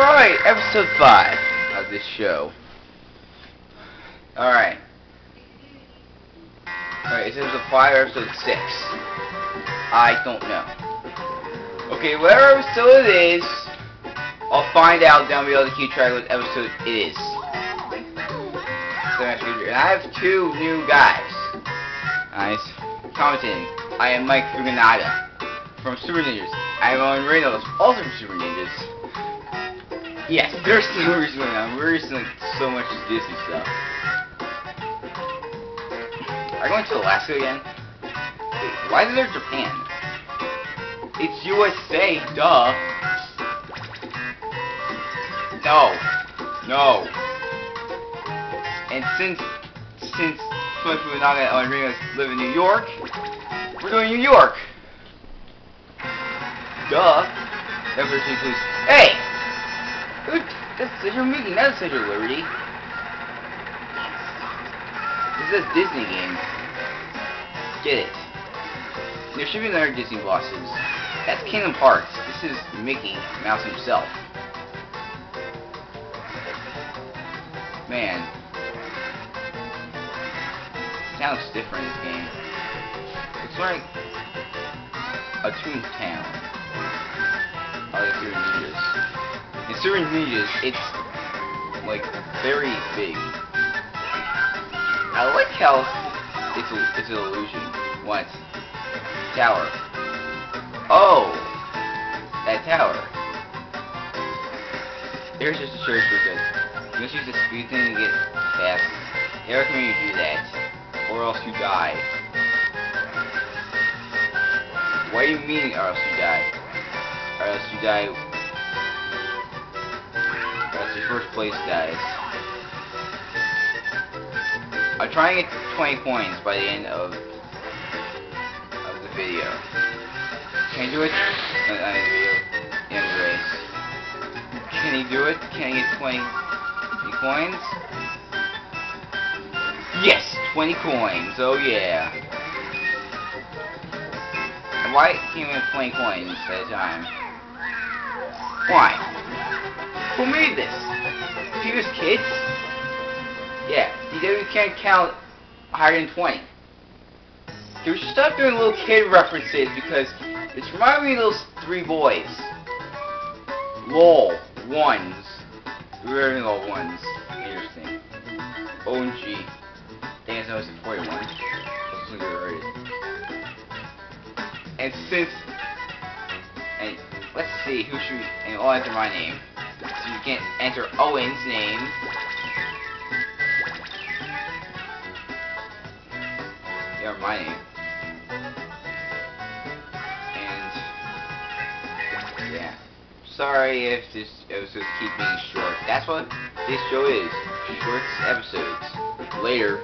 Alright, episode 5 of this show. Alright. Alright, is this a 5 or episode 6? I don't know. Okay, whatever episode it is, I'll find out down below to keep track of what episode it is. And I have two new guys. Nice. Commenting. I am Mike Fukunaga from Super Ninjas. I am Owen Reynolds, also from Super Ninjas. Yes, there's no reason going on. We're listening so much Disney stuff. Are going to Alaska again? Why is there Japan? It's USA, duh. No. No. And since since Smoke Fukunaga and Owen Reynolds live in New York, we're doing New York. Duh. That person hey! Such a meeting, that's such a liberty. This is a Disney game. Get it. There should be another Disney bosses. That's Kingdom Hearts. This is Mickey Mouse himself. Man. Sounds different in this game. It's like a Toontown. In Super Ninjas, it's like very big. I like how it's a, it's an illusion. What? Tower. Oh, that tower. There's just a church it. You must use the speed thing to get past. They recommend you do that, or else you die. What do you mean, or else you die? Or else you die. First place guys. I'm trying to get 20 coins by the end of of the video. Can you do it? Uh, the video. Of the race. Can he do it? Can I get 20, 20 coins? Yes! 20 coins. Oh yeah. And why can't we have 20 coins at a time? Why? Who made this? Previous kids? Yeah, you can't count higher than 20. Okay, we should stop doing little kid references because it's reminding me of those three boys. LOL, ones. Very low ones. Interesting. OMG. Dang, it's almost a 41. Let's look at it. And since, and let's see, who should, and I'll my name. You can't enter Owen's name. Yeah, my name. And, yeah. Sorry if this episode keep being short. That's what this show is. Short episodes. Later.